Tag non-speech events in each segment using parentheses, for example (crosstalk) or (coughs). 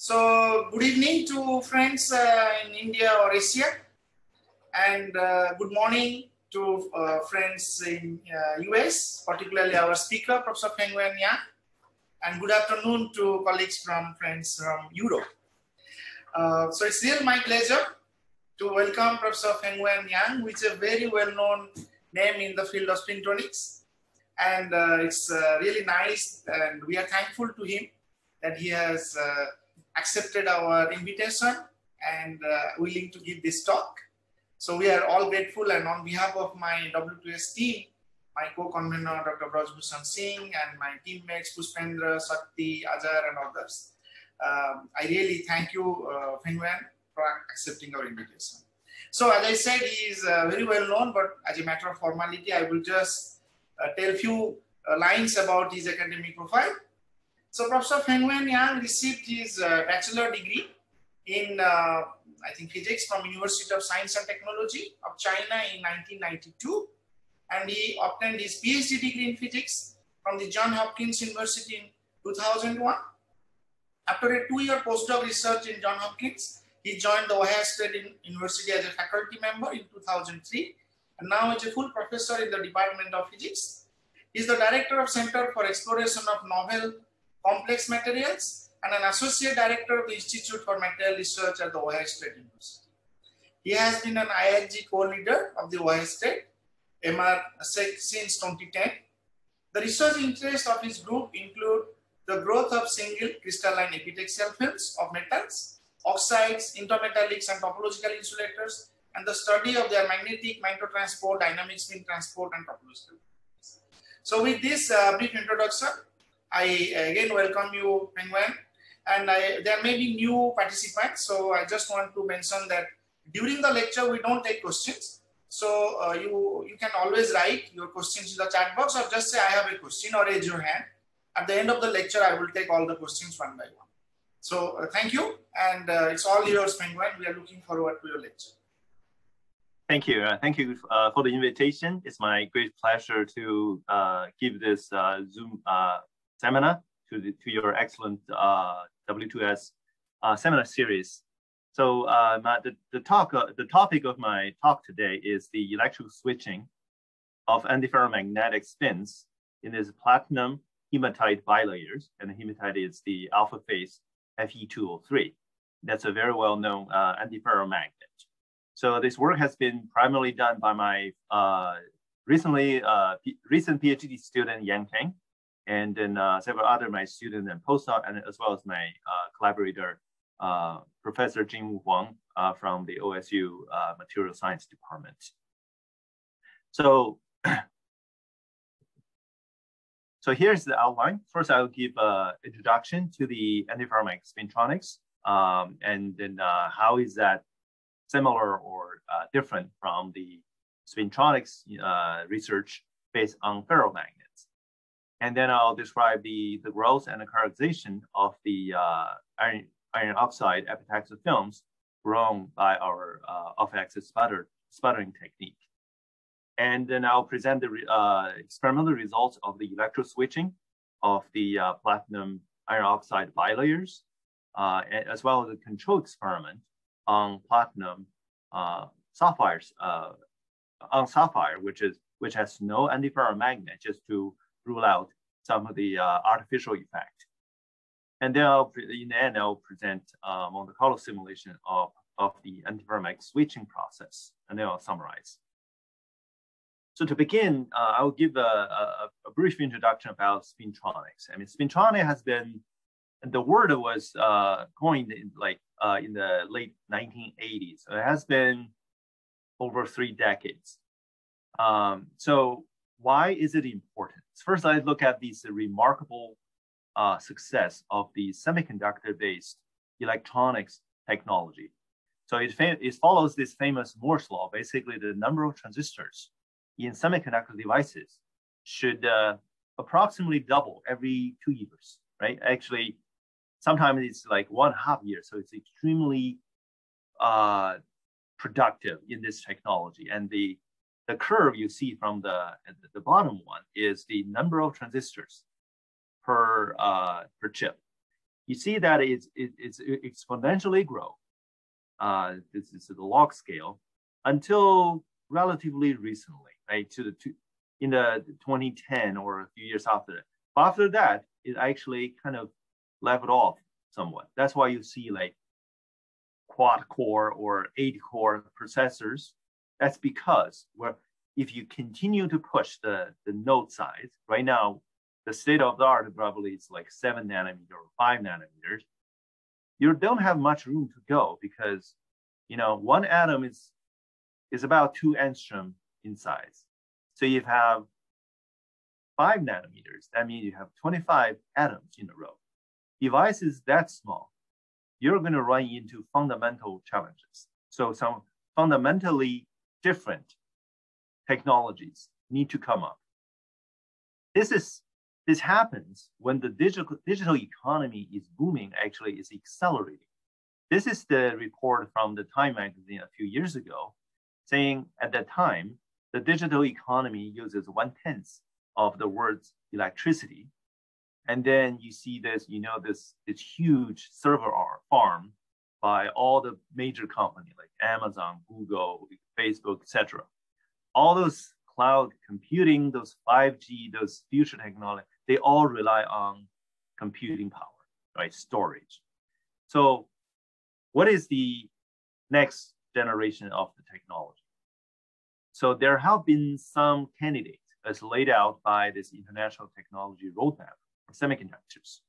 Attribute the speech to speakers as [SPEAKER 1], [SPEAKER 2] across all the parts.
[SPEAKER 1] So, good evening to friends uh, in India or Asia, and uh, good morning to uh, friends in US, uh, particularly our speaker, Professor Fengyuan Yang, and good afternoon to colleagues from friends from Europe. Uh, so, it's really my pleasure to welcome Professor Fengyuan Yang, which is a very well-known name in the field of spintronics. And uh, it's really nice, and we are thankful to him that he has accepted our invitation and uh, willing to give this talk. So we are all grateful and on behalf of my W2S team, my co-convener Dr. Brajbhushan Singh and my teammates Pushpendra, Sakti, Ajar and others, um, I really thank you uh, Fengyuan for accepting our invitation. So as I said, he is uh, very well known, but as a matter of formality, I will just uh, tell a few uh, lines about his academic profile. So Professor Fengyuan Yang received his uh, bachelor degree in, uh, I think, physics from University of Science and Technology of China in 1992. And he obtained his PhD degree in physics from the John Hopkins University in 2001. After a two-year postdoc research in John Hopkins, he joined the Ohio State University as a faculty member in 2003 and now is a full professor in the Department of Physics. He is the director of Center for Exploration of Novel complex materials and an associate director of the Institute for Material Research at the Ohio State University. He has been an IRG co-leader of the Ohio State MR since 2010. The research interests of his group include the growth of single crystalline epitaxial films of metals, oxides, intermetallics, and topological insulators, and the study of their magnetic microtransport, dynamic spin transport, and topological. So with this uh, brief introduction, I again welcome you, Fengyuan. And I, there may be new participants. So I just want to mention that during the lecture, we don't take questions. So uh, you, you can always write your questions in the chat box or just say, I have a question or raise your hand. At the end of the lecture, I will take all the questions one by one. So uh, thank you. And uh, it's all yours, Fengyuan. We are looking forward to your lecture.
[SPEAKER 2] Thank you. Uh, thank you uh, for the invitation. It's my great pleasure to uh, give this uh, Zoom seminar to, the, to your excellent uh, W2S uh, seminar series. So uh, my, the, the, talk, uh, the topic of my talk today is the electrical switching of antiferromagnetic spins in this platinum hematite bilayers, and the hematite is the alpha phase Fe2O3. That's a very well-known uh, antiferromagnet. So this work has been primarily done by my uh, recently recent PhD student Yang Tang, and then uh, several other my students and postdoc, and as well as my uh, collaborator, uh, Professor Jinwoo Hwang uh, from the OSU uh, Material Science Department. So, (clears throat) so here's the outline. First, I'll give an introduction to the antiferromagnetic spintronics, um, and then uh, how is that similar or different from the spintronics research based on ferromagnets. And then I'll describe the, the growth and the characterization of the uh, iron, iron oxide epitaxial films grown by our uh, off-axis sputter, sputtering technique. And then I'll present the uh, experimental results of the electro switching of the uh, platinum iron oxide bilayers, uh, as well as a control experiment on platinum uh, sapphires, uh, on sapphire, which is which has no antiferromagnet, just to rule out some of the uh, artificial effect. And then I'll, in the end, I'll present Monte Carlo simulation of, of the antiferromagnetic switching process, and then I'll summarize. So to begin, uh, I'll give a, a, a, brief introduction about spintronics. I mean, spintronics has been, the word was uh, coined in, like uh, in the late 1980s. So it has been over three decades. Um, so why is it important? First, I look at this remarkable uh, success of the semiconductor-based electronics technology. So it, it follows this famous Moore's law. Basically, the number of transistors in semiconductor devices should uh, approximately double every two years, right? Actually, sometimes it's like one half year. So it's extremely uh, productive in this technology. And the the curve you see from the, the bottom one is the number of transistors per, uh, per chip. you see that it's, it, it's exponentially grow. Uh, this is the log scale until relatively recently, right? To the to, in the 2010 or a few years after that. After that, it actually kind of leveled off somewhat. That's why you see like quad core or eight core processors. That's because where if you continue to push the, the node size, right now, the state of the art probably is like seven nanometer or five nanometers. You don't have much room to go because, you know, one atom is, is about two angstrom in size. So you have five nanometers, that means you have 25 atoms in a row. Devices that small, you're going to run into fundamental challenges. So some fundamentally different technologies need to come up. This is this happens when the digital digital economy is booming. Actually, is accelerating. This is the report from the Time magazine a few years ago, saying at that time the digital economy uses one tenth of the world's electricity, and then you see this, you know, this this huge server farm by all the major companies like Amazon, Google, Facebook, etc all those cloud computing, those 5G, those future technology, they all rely on computing power, right? Storage. So what is the next generation of the technology? So there have been some candidates as laid out by this international technology roadmap for semiconductors.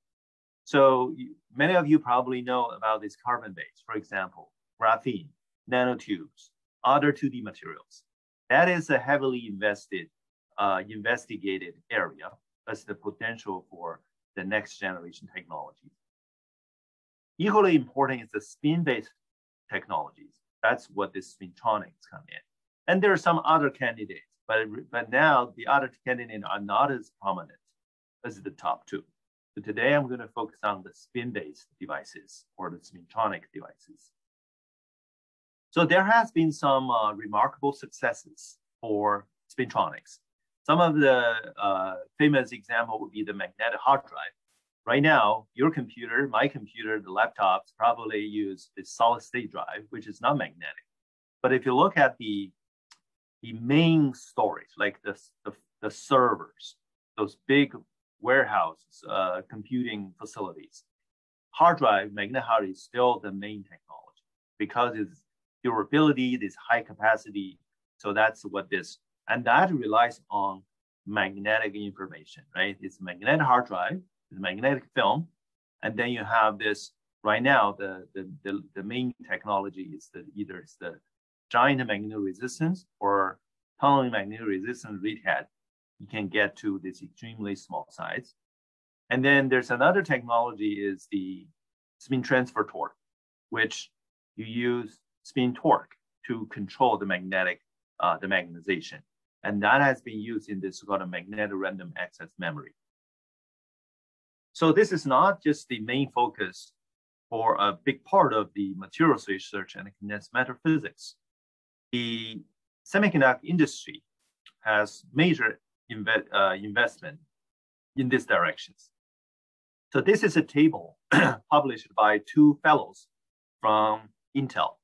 [SPEAKER 2] So many of you probably know about this carbon base, for example, graphene, nanotubes, other 2D materials. That is a heavily invested, uh, investigated area as the potential for the next generation technology. Equally important is the spin-based technologies. That's what the spintronics come in. And there are some other candidates, but, but now the other candidates are not as prominent as the top two. So today I'm going to focus on the spin-based devices or the spintronic devices. So there has been some uh, remarkable successes for spintronics. Some of the uh, famous example would be the magnetic hard drive. Right now, your computer, my computer, the laptops probably use the solid state drive, which is not magnetic. But if you look at the, the main storage, like the, the, the servers, those big warehouses, uh, computing facilities, hard drive, magnetic hard is still the main technology because it's durability, this high capacity. So that's what this, and that relies on magnetic information, right? It's magnetic hard drive, magnetic film, and then you have this, right now, the, the, the, the main technology is the, either it's the giant magnetic resistance or tunneling magnetic resistance read head. You can get to this extremely small size. And then there's another technology is the spin transfer torque, which you use spin torque to control the magnetic, uh, the magnetization. And that has been used in this called a magnetic random access memory. So this is not just the main focus for a big part of the materials research and condensed matter physics. The semiconductor industry has major inve uh, investment in these directions. So this is a table (clears throat) published by two fellows from Intel.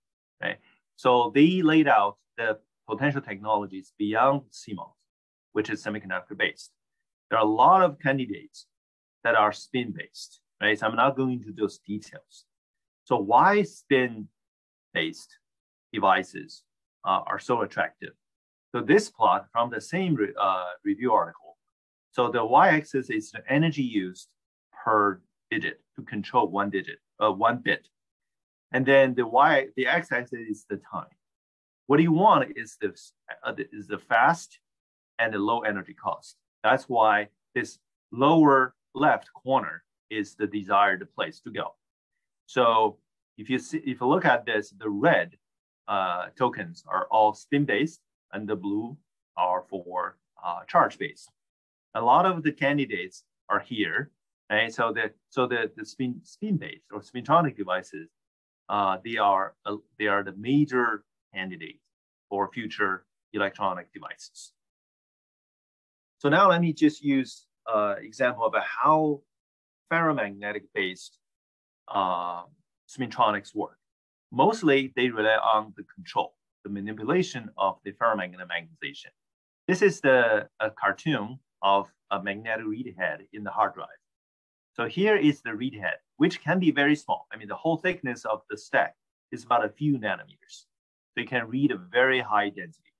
[SPEAKER 2] So they laid out the potential technologies beyond CMOS, which is semiconductor based. There are a lot of candidates that are spin based, right? So I'm not going into those details. So why spin based devices uh, are so attractive? So this plot from the same re uh, review article. So the y-axis is the energy used per digit to control one digit, uh, one bit. And then the y, the x-axis is the time. What you want is the, uh, is the fast and the low energy cost. That's why this lower left corner is the desired place to go. So if you see, if you look at this, the red uh, tokens are all spin-based, and the blue are for uh, charge-based. A lot of the candidates are here, right? So the so the, the spin spin-based or spintronic devices uh, they are uh, they are the major candidate for future electronic devices. So now let me just use uh, example of how ferromagnetic based uh, spintronics work. Mostly, they rely on the control, the manipulation of the ferromagnetic magnetization. This is the a cartoon of a magnetic read head in the hard drive. So here is the read head, which can be very small. I mean, the whole thickness of the stack is about a few nanometers. You can read a very high density.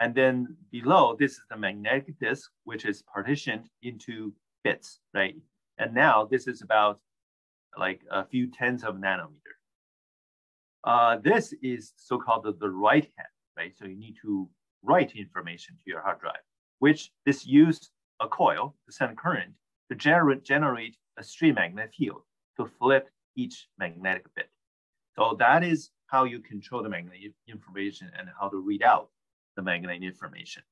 [SPEAKER 2] And then below, this is the magnetic disk, which is partitioned into bits, right? And now this is about like a few tens of nanometer. Uh, this is so-called the, the write head, right? So you need to write information to your hard drive, which this use a coil to send current to generate, generate a stray magnetic field to flip each magnetic bit. So that is how you control the magnetic information and how to read out the magnetic information.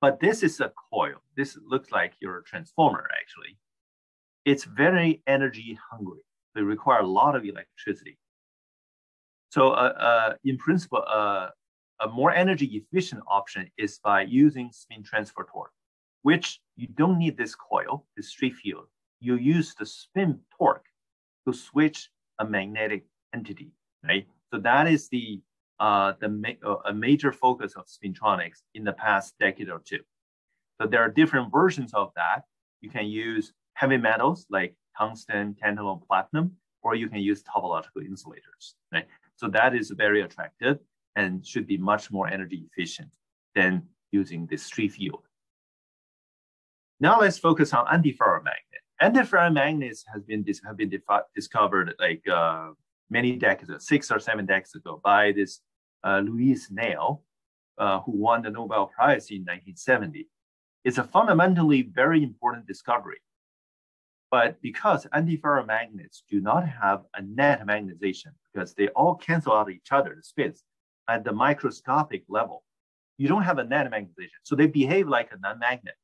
[SPEAKER 2] But this is a coil. This looks like your transformer actually. It's very energy hungry. They require a lot of electricity. So uh, uh, in principle, uh, a more energy efficient option is by using spin transfer torque, which you don't need this coil, this stray field. You use the spin torque to switch a magnetic entity, right? So that is the uh, the ma- uh, a major focus of spintronics in the past decade or two. So there are different versions of that. You can use heavy metals like tungsten, tantalum, platinum, or you can use topological insulators. Right? So that is very attractive and should be much more energy efficient than using the stray field. Now let's focus on antiferromagnet. Antiferromagnets has been have been discovered like uh, many decades, six or seven decades ago, by this uh, Louis Néel, uh, who won the Nobel Prize in 1970. It's a fundamentally very important discovery. But because antiferromagnets do not have a net magnetization, because they all cancel out each other, the spins, at the microscopic level, you don't have a net magnetization. So they behave like a non-magnet.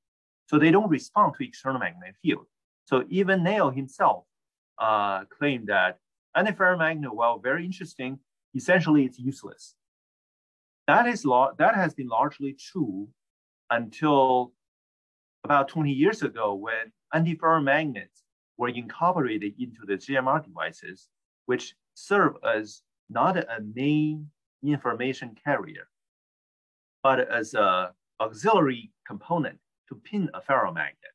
[SPEAKER 2] So they don't respond to external magnetic field. So even Néel himself uh, claimed that antiferromagnet, while very interesting, essentially it's useless. That is that has been largely true until about 20 years ago when antiferromagnets were incorporated into the GMR devices, which serve as not a main information carrier, but as an auxiliary component to pin a ferromagnet.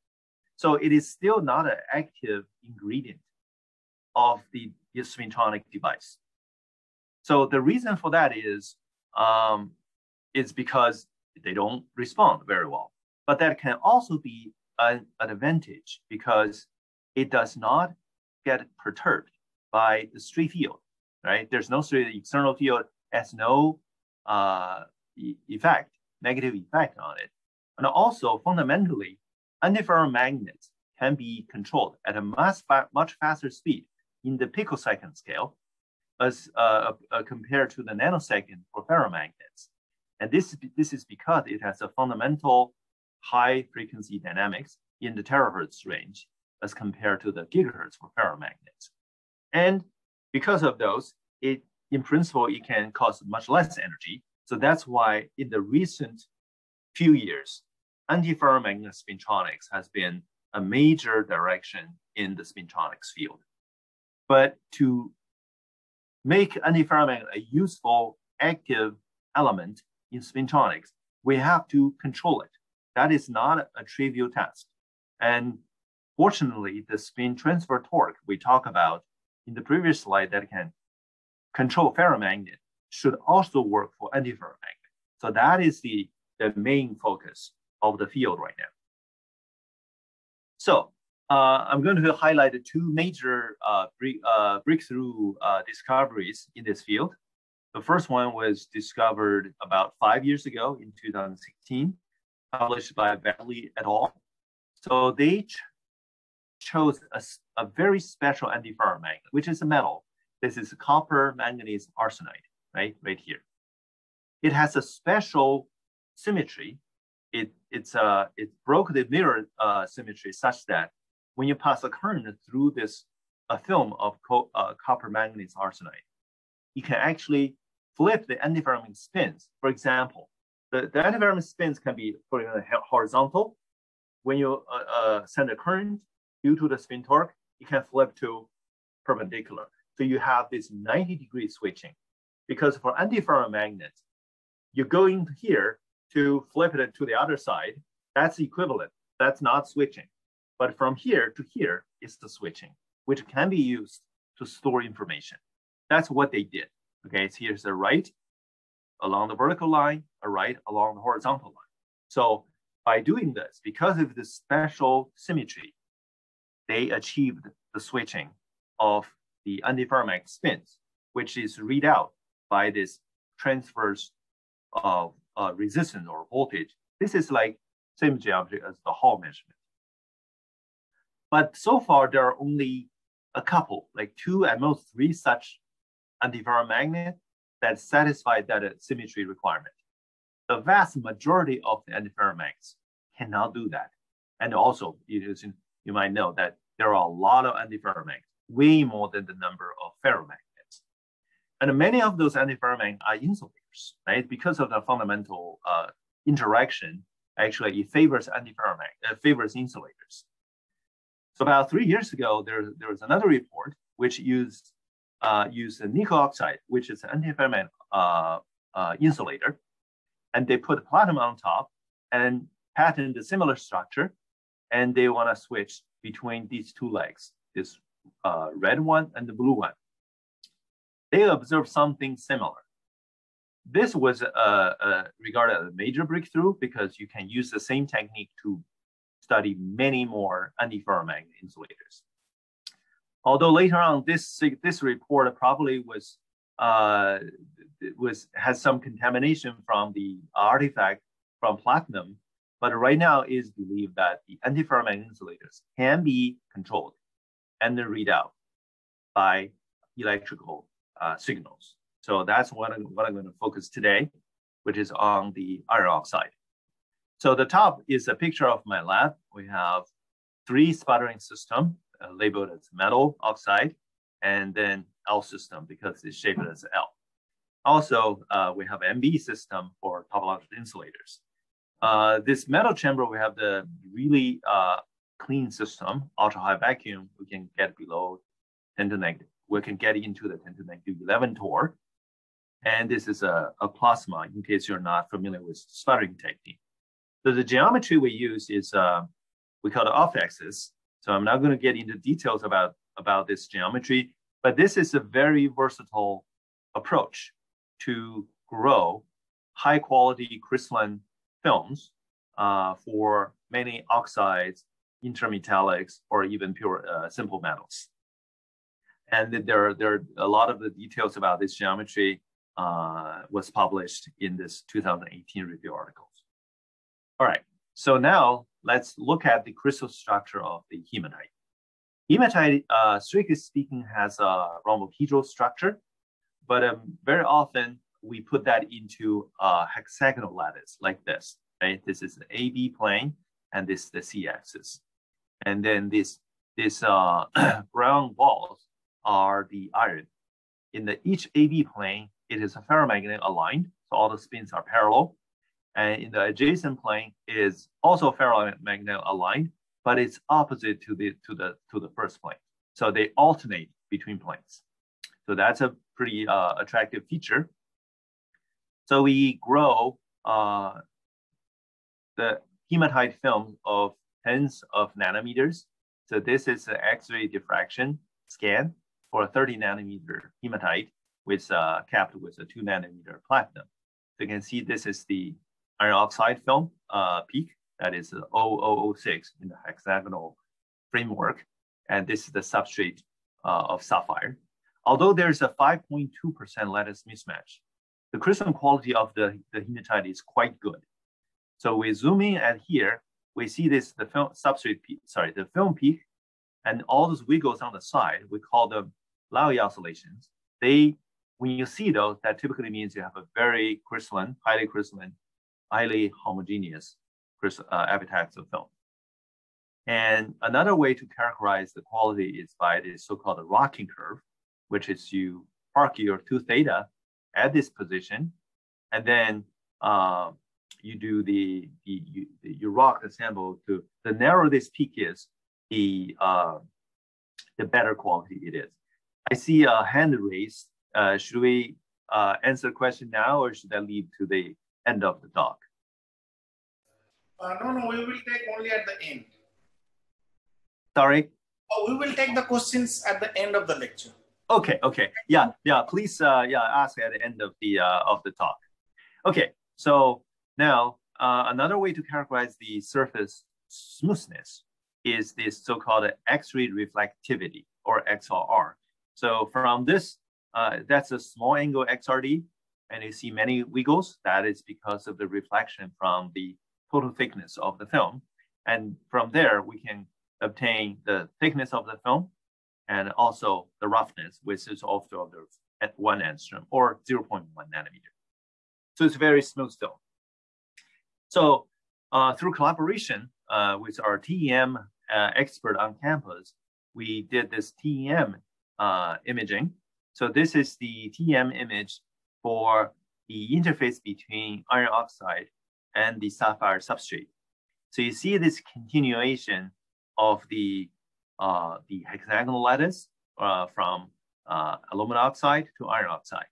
[SPEAKER 2] So it is still not an active ingredient of the spintronic device. So the reason for that is um, is because they don't respond very well. But that can also be an, an advantage because it does not get perturbed by the stray field, right? There's no stray external field has no uh, effect, negative effect on it. And also fundamentally, antiferromagnets can be controlled at a much, much faster speed in the picosecond scale as uh, uh, compared to the nanosecond for ferromagnets. And this, this is because it has a fundamental high frequency dynamics in the terahertz range as compared to the gigahertz for ferromagnets. And because of those, it in principle, it can cost much less energy. So that's why in the recent few years, antiferromagnetic spintronics has been a major direction in the spintronics field. But to make antiferromagnet a useful active element in spintronics, we have to control it. That is not a trivial task. And fortunately, the spin transfer torque we talked about in the previous slide that can control ferromagnet should also work for antiferromagnet. So that is the, the main focus of the field right now. So uh, I'm going to highlight two major uh, uh, breakthrough uh, discoveries in this field. The first one was discovered about five years ago in 2016, published by Wadley et al. So they ch chose a, a very special antiferromagnet, which is a metal this is copper manganese arsenide, right? Right here. It has a special symmetry. It, it's uh, it broke the mirror uh, symmetry such that when you pass a current through this a film of co uh, copper manganese arsenide, you can actually flip the antiferromagnetic spins. For example, the, the antiferromagnetic spins can be for example, horizontal. When you uh, uh, send a current due to the spin torque, you can flip to perpendicular. So you have this 90 degree switching because for antiferromagnet, you go in here to flip it to the other side. That's equivalent. That's not switching. But from here to here is the switching, which can be used to store information. That's what they did. Okay, so here's the right along the vertical line, a right along the horizontal line. So by doing this, because of the special symmetry, they achieved the switching of the antiferromagnetic spins, which is read out by this transverse of uh, resistance or voltage. This is like same geometry as the Hall measurement. But so far, there are only a couple, like two at most three such antiferromagnet that satisfy that uh, symmetry requirement. The vast majority of the antiferromagnets cannot do that. And also, you, might know that there are a lot of antiferromagnets, way more than the number of ferromagnets. And many of those antiferromagnets are insulators, right? Because of the fundamental uh, interaction, actually it favors antiferromagnet, uh, favors insulators. So about three years ago, there, there was another report which used uh, used nickel oxide, which is an antiferromagnet uh, uh, insulator, and they put platinum on top and patent a similar structure, and they want to switch between these two legs, this uh, red one and the blue one. They observed something similar. This was regarded as a major breakthrough because you can use the same technique to study many more antiferromagnet insulators. Although later on, this this report probably was uh, was has some contamination from the artifact from platinum, but right now is believed that the antiferromagnet insulators can be controlled and then read out by electrical uh, signals. So that's what I'm, what I'm going to focus today, which is on the iron oxide. So the top is a picture of my lab. We have three sputtering system uh, labeled as metal oxide, and then L system because it's shaped as L. Also, uh, we have MB system for topological insulators. Uh, this metal chamber, we have the really uh, clean system, ultra high vacuum. We can get below 10 to negative. We can get into the 10 to negative 11 torr. And this is a, a plasma in case you're not familiar with sputtering technique. So the geometry we use is, uh, we call it off axis. So I'm not going to get into details about, about this geometry, but this is a very versatile approach to grow high quality crystalline films uh, for many oxides, intermetallics, or even pure uh, simple metals. And there, are, there are a lot of the details about this geometry uh, was published in this 2018 review articles. All right, so now let's look at the crystal structure of the hematite. Hematite, uh, strictly speaking, has a rhombohedral structure, but um, very often we put that into a hexagonal lattice like this, right? This is the AB plane, and this is the C axis. And then this, this uh, (clears throat) brown balls are the iron. In the each AB plane, it is a ferromagnet aligned, so all the spins are parallel. And in the adjacent plane is also ferromagnet aligned, but it's opposite to the to the to the first plane. So they alternate between planes. So that's a pretty uh, attractive feature. So we grow uh, the hematite film of tens of nanometers. So this is an X-ray diffraction scan for a 30 nanometer hematite with uh, capped with a two nanometer platinum. So you can see this is the iron oxide film uh, peak, that is 0006 in the hexagonal framework. And this is the substrate uh, of sapphire. Although there's a 5.2% lattice mismatch, the crystalline quality of the, the hematite is quite good. So we zoom in at here, we see this, the film substrate peak, sorry, the film peak, and all those wiggles on the side, we call them Laue oscillations. They, when you see those, that typically means you have a very crystalline, highly crystalline highly homogeneous uh, film. And another way to characterize the quality is by the so-called rocking curve, which is you park your two theta at this position, and then uh, you do the, the you, you, rock the sample to the narrower this peak is, the uh, the better quality it is. I see a hand raised. Uh, should we uh, answer the question now or should I leave to the end of the talk?
[SPEAKER 1] Uh, no, no, we will take only at the end.
[SPEAKER 2] Sorry?
[SPEAKER 1] Oh, we will take the questions at the end of the lecture.
[SPEAKER 2] Okay, okay. Yeah, yeah, please uh, yeah, ask at the end of the, uh, of the talk. Okay, so now uh, another way to characterize the surface smoothness is this so-called X-ray reflectivity or XRR. So from this, uh, that's a small angle XRD, and you see many wiggles. That is because of the reflection from the total thickness of the film. And from there, we can obtain the thickness of the film and also the roughness, which is also at one angstrom or 0.1 nanometer. So it's very smooth film. So uh, through collaboration uh, with our TEM uh, expert on campus, we did this TEM uh, imaging. So this is the TEM image for the interface between iron oxide and the sapphire substrate. So you see this continuation of the, uh, the hexagonal lattice uh, from uh, aluminum oxide to iron oxide.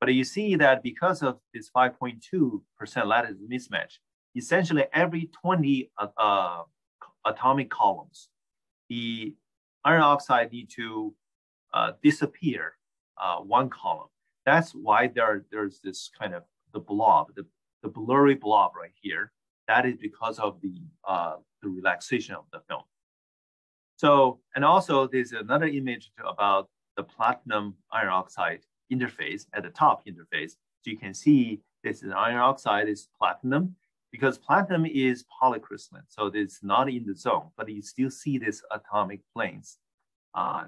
[SPEAKER 2] But you see that because of this 5.2% lattice mismatch, essentially every 20 uh, uh, atomic columns, the iron oxide need to uh, disappear one column. That's why there, there's this kind of the blob, the the blurry blob right here, that is because of the, uh, the relaxation of the film. So, and also there's another image about the platinum iron oxide interface at the top interface. So you can see this is iron oxide is platinum because platinum is polycrystalline. So it's not in the zone, but you still see this atomic planes. Uh,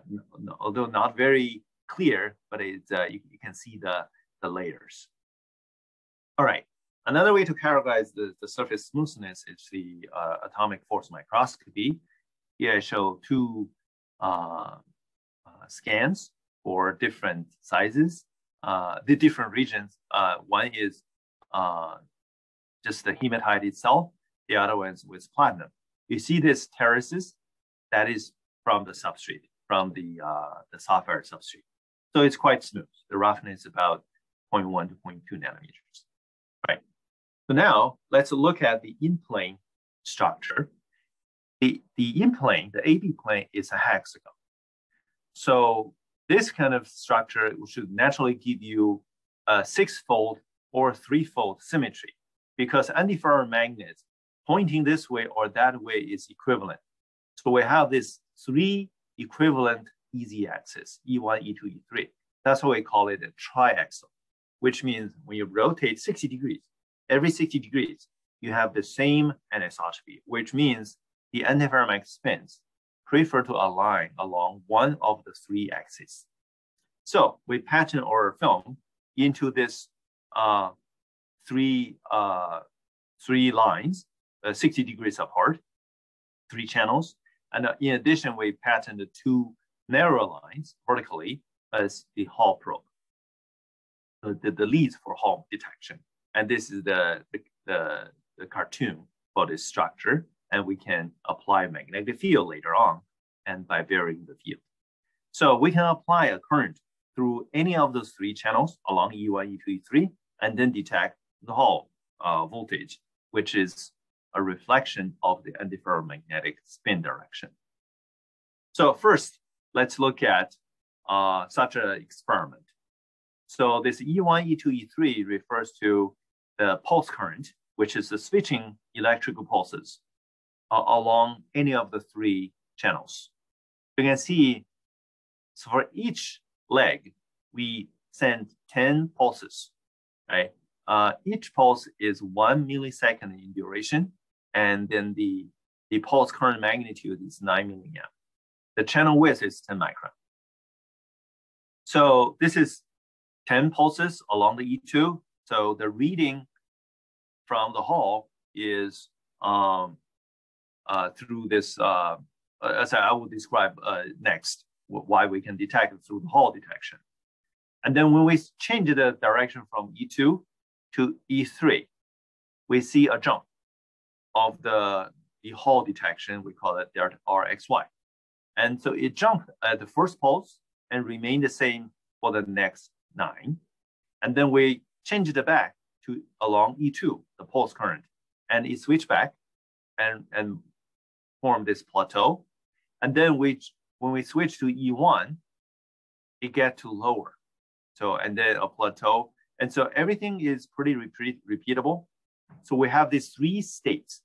[SPEAKER 2] although not very clear, but uh, you, you can see the, the layers. All right. Another way to characterize the, the surface smoothness is the uh, atomic force microscopy. Here I show two uh, uh, scans for different sizes, the different regions. One is just the hematite itself, the other one is with platinum. You see this terraces, that is from the substrate, from the, uh, the sapphire substrate. So it's quite smooth. The roughness is about 0.1 to 0.2 nanometers. Right. So now let's look at the in-plane structure. The, the in-plane, the AB plane is a hexagon. So this kind of structure should naturally give you a six-fold or three-fold symmetry because antiferromagnet pointing this way or that way is equivalent. So we have this three equivalent easy axis, E1, E2, E3. That's why we call it a triaxial, which means when you rotate 60 degrees, every 60 degrees, you have the same anisotropy, which means the antiferromagnetic spins prefer to align along one of the three axes. So we pattern our film into this uh, three, uh, three lines, uh, 60 degrees apart, three channels. And uh, in addition, we pattern the two narrow lines vertically as the Hall probe, the, the leads for Hall detection. And this is the, the, the, the cartoon for this structure. And we can apply magnetic field later on and by varying the field. So we can apply a current through any of those three channels along E1, E2, E3, and then detect the Hall uh, voltage, which is a reflection of the antiferromagnetic spin direction. So first, let's look at uh, such an experiment. So this E1, E2, E3 refers to the pulse current, which is the switching electrical pulses uh, along any of the three channels. You can see, so for each leg, we send 10 pulses, right? Uh, each pulse is one millisecond in duration, and then the, the pulse current magnitude is nine milliamp. The channel width is 10 micron. So this is 10 pulses along the E2. So the reading from the Hall is um, uh, through this, uh, as I will describe uh, next, why we can detect it through the Hall detection. And then when we change the direction from E2 to E3, we see a jump of the, the Hall detection, we call it delta RXY. And so it jumped at the first pulse and remained the same for the next nine. And then we changed it back to along E2, the pulse current, and it switched back and, and formed this plateau. And then we, when we switch to E1, it get to lower. So, and then a plateau. And so everything is pretty repeat, repeatable. So we have these three states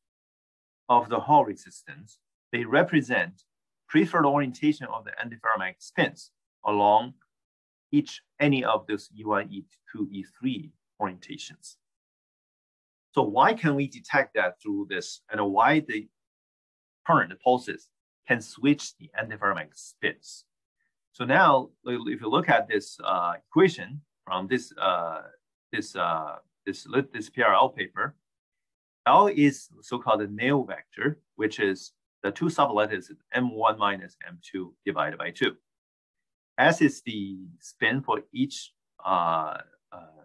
[SPEAKER 2] of the Hall resistance. They represent preferred orientation of the antiferromagnetic spins along each any of those E1, E2, E3 orientations. So why can we detect that through this and why the current pulses can switch the antiferromagnetic spins? So now, if you look at this uh, equation from this uh, this uh, this this PRL paper, L is so-called the Néel vector, which is the two sublattices m1 minus m2 divided by 2. S is the spin for each uh, uh,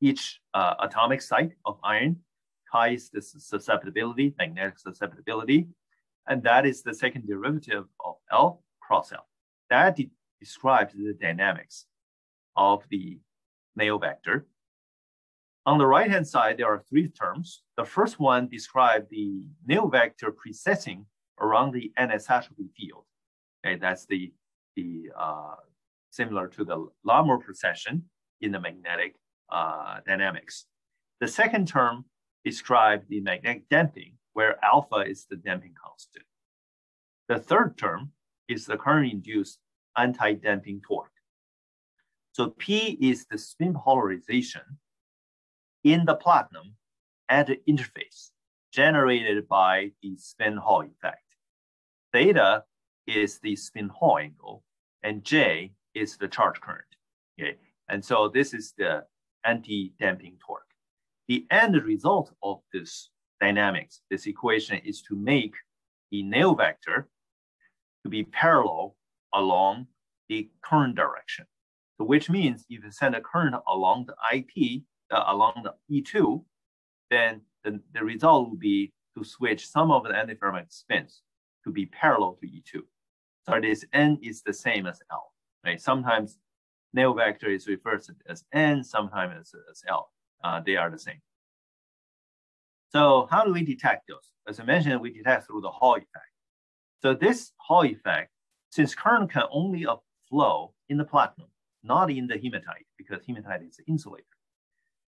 [SPEAKER 2] each uh, atomic site of iron. Chi is the susceptibility, magnetic susceptibility, and that is the second derivative of L cross L. That de describes the dynamics of the Néel vector. On the right-hand side, there are three terms. The first one describes the Néel vector precessing around the anisotropy field. Okay, that's the, the uh, similar to the Larmor precession in the magnetic uh, dynamics. The second term describes the magnetic damping, where alpha is the damping constant. The third term is the current-induced anti-damping torque. So P is the spin polarization in the platinum at the interface generated by the spin Hall effect. Theta is the spin Hall angle, and J is the charge current. Okay, and so this is the anti-damping torque. The end result of this dynamics, this equation, is to make the Néel vector to be parallel along the current direction. So which means if you send a current along the IP, uh, along the E2, then the, the result will be to switch some of the antiferromagnetic spins to be parallel to E2. So this N is the same as L, right? Sometimes Néel vector is referred to as N, sometimes as, as L. Uh, they are the same. So how do we detect those? As I mentioned, we detect through the Hall effect. So this Hall effect, since current can only flow in the platinum, not in the hematite, because hematite is insulator.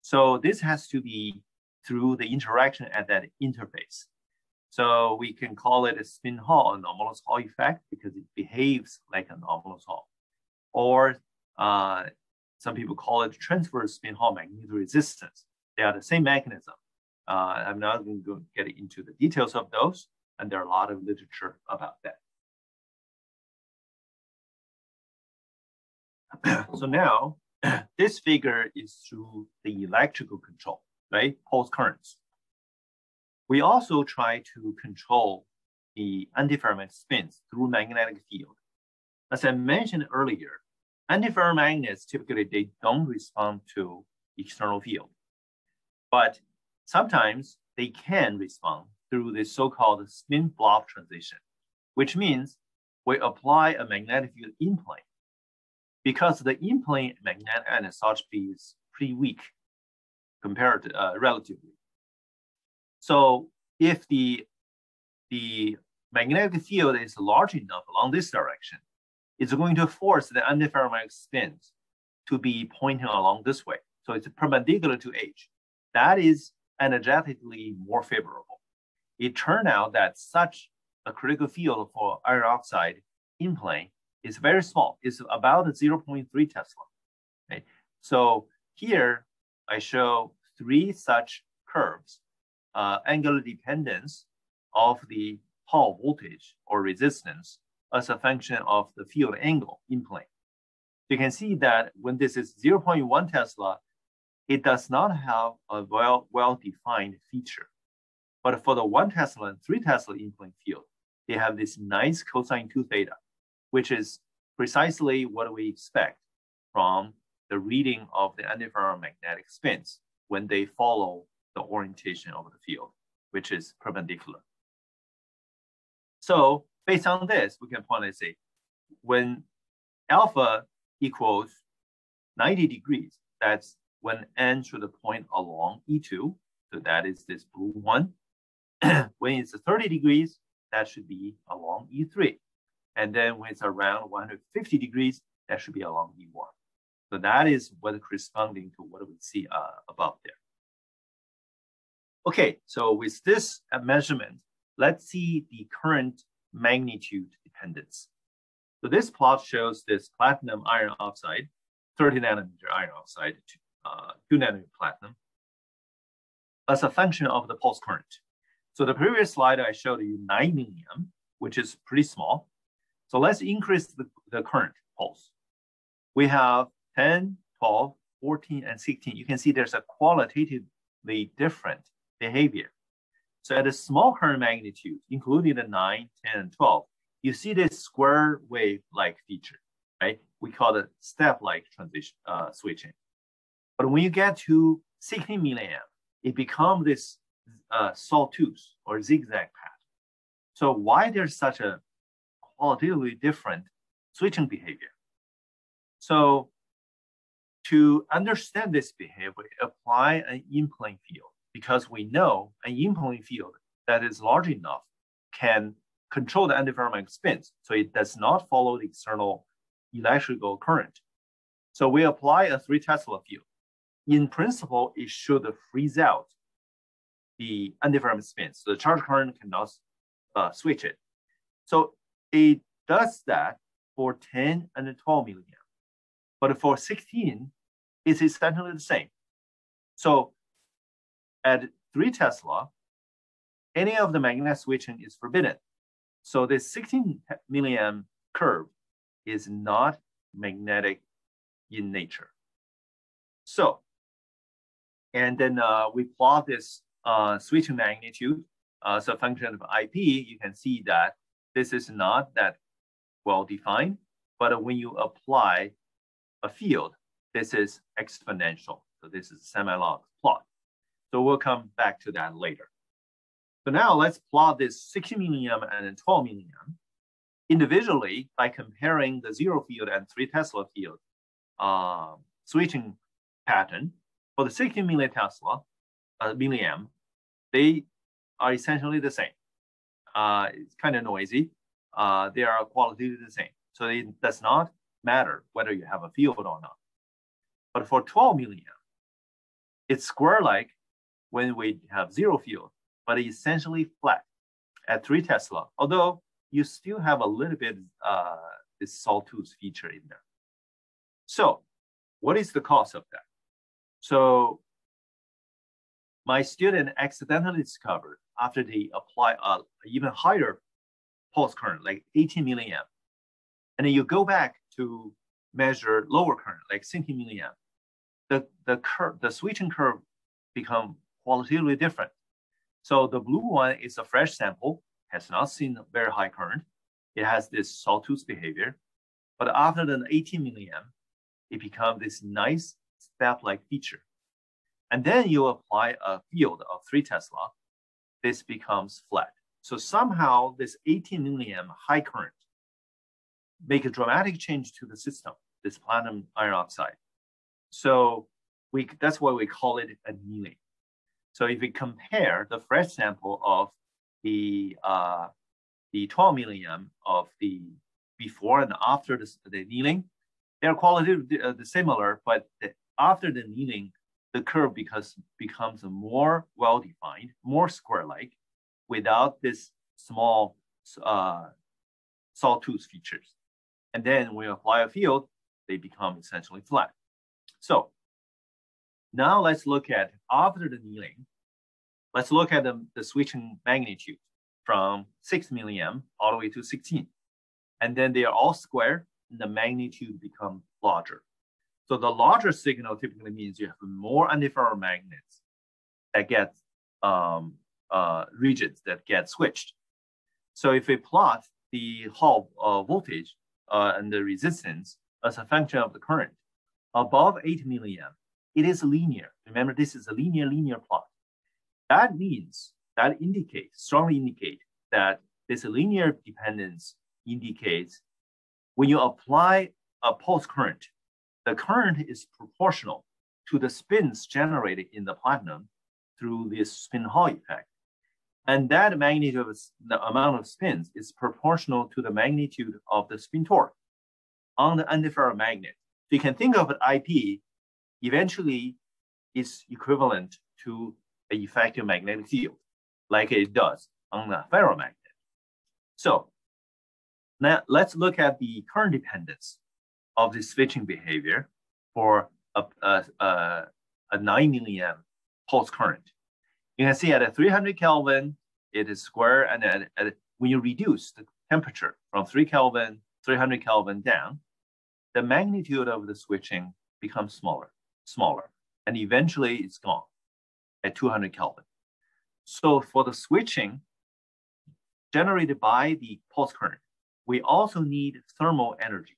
[SPEAKER 2] So this has to be through the interaction at that interface. So we can call it a spin Hall, anomalous Hall effect, because it behaves like an anomalous Hall. Or uh, some people call it transverse spin Hall magnetoresistance. They are the same mechanism. Uh, I'm not going to get into the details of those, and there are a lot of literature about that. (coughs) so now (coughs) this figure is through the electrical control, right? Pulse currents. We also try to control the antiferromagnetic spins through magnetic field. As I mentioned earlier, antiferromagnets typically they don't respond to external field, but sometimes they can respond through the so-called spin flop transition, which means we apply a magnetic field in plane because the in-plane magnetic anisotropy is pretty weak compared to, uh, relatively. So if the, the magnetic field is large enough along this direction, it's going to force the antiferromagnetic spins to be pointing along this way. So it's perpendicular to H. That is energetically more favorable. It turned out that such a critical field for iron oxide in plane is very small. It's about 0.3 Tesla. Okay? So here I show three such curves, uh, angular dependence of the Hall voltage or resistance as a function of the field angle in plane. You can see that when this is 0.1 Tesla, it does not have a well, well-defined feature. But for the one Tesla and three Tesla in plane field, they have this nice cosine two theta which is precisely what we expect from the reading of the antiferromagnetic spins when they follow the orientation of the field, which is perpendicular. So based on this, we can finally say when alpha equals 90 degrees, that's when n should point along E2. So that is this blue one. (clears throat) when it's 30 degrees, that should be along E3. And then when it's around 150 degrees, that should be along E1. So that is what corresponding to what we see uh, above there. Okay, so with this uh, measurement, let's see the current magnitude dependence. So this plot shows this platinum iron oxide, 30 nanometer iron oxide, uh, 2 nanometer platinum, as a function of the pulse current. So the previous slide, I showed you 9 milliamp, which is pretty small. So let's increase the, the current pulse. We have 10, 12, 14, and 16. You can see there's a qualitatively different behavior. So at a small current magnitude, including the 9, 10, and 12, you see this square wave-like feature, right? We call it step-like transition uh, switching. But when you get to 16 milliamp, it becomes this uh, sawtooth or zigzag pattern. So why there's such a qualitatively different switching behavior? So to understand this behavior, apply an in-plane field because we know an in-plane field that is large enough can control the antiferromagnetic spins. So it does not follow the external electrical current. So we apply a three Tesla field. In principle, it should freeze out the antiferromagnetic spins. So the charge current cannot uh, switch it. So it does that for 10 and 12 milliamp. But for 16, it's essentially the same. So at 3 Tesla, any of the magnetic switching is forbidden. So this 16 milliamp curve is not magnetic in nature. So, and then uh, we plot this uh, switching magnitude as a function of IP. You can see that this is not that well defined, but when you apply a field, this is exponential. So this is semi-log plot. So we'll come back to that later. So now let's plot this 60 milliamp and 12 milliamp individually by comparing the zero field and three Tesla field uh, switching pattern. For the 60 milliamp Tesla, uh, milliamp, they are essentially the same. Uh, it's kind of noisy. Uh, they are qualitatively the same. So it does not matter whether you have a field or not. But for 12 milliamp, it's square-like when we have zero field, but essentially flat at three Tesla, although you still have a little bit uh, this sawtooth feature in there. So what is the cause of that? So my student accidentally discovered after they apply a even higher pulse current, like 18 milliamp, and then you go back to measure lower current, like 60 milliamp, the, the curve, the switching curve become qualitatively different. So the blue one is a fresh sample, has not seen very high current. It has this sawtooth behavior. But after the 18 milliamp, it becomes this nice step-like feature. And then you apply a field of three Tesla, this becomes flat. So somehow this 18 milliamp high current make a dramatic change to the system, this platinum iron oxide. So we, that's why we call it annealing. So if we compare the fresh sample of the uh, the 12 milliamp of the before and after the, the annealing, they're qualitatively uh, similar, but the, after the annealing, the curve because becomes more well-defined, more square-like, without this small uh, sawtooth features. And then when you apply a field, they become essentially flat. So now let's look at after the annealing, let's look at the, the switching magnitude from 6 milliamp all the way to 16. And then they are all square and the magnitude become larger. So the larger signal typically means you have more antiferromagnets that get um, uh, regions that get switched. So if we plot the Hall uh, voltage uh, and the resistance as a function of the current above 8 milliamp, it is linear. Remember, this is a linear linear plot. That means that indicates strongly indicate that this linear dependence indicates when you apply a pulse current, the current is proportional to the spins generated in the platinum through this spin Hall effect. And that magnitude of the amount of spins is proportional to the magnitude of the spin torque on the antiferromagnet. So you can think of an IP eventually is equivalent to an effective magnetic field, like it does on the ferromagnet. So now let's look at the current dependence of the switching behavior for a, a, a, a 9 milliamp pulse current. You can see at a 300 Kelvin, it is square, and at, at, when you reduce the temperature from 3 Kelvin, 300 Kelvin down, the magnitude of the switching becomes smaller, smaller, and eventually it's gone at 200 Kelvin. So for the switching generated by the pulse current, we also need thermal energy.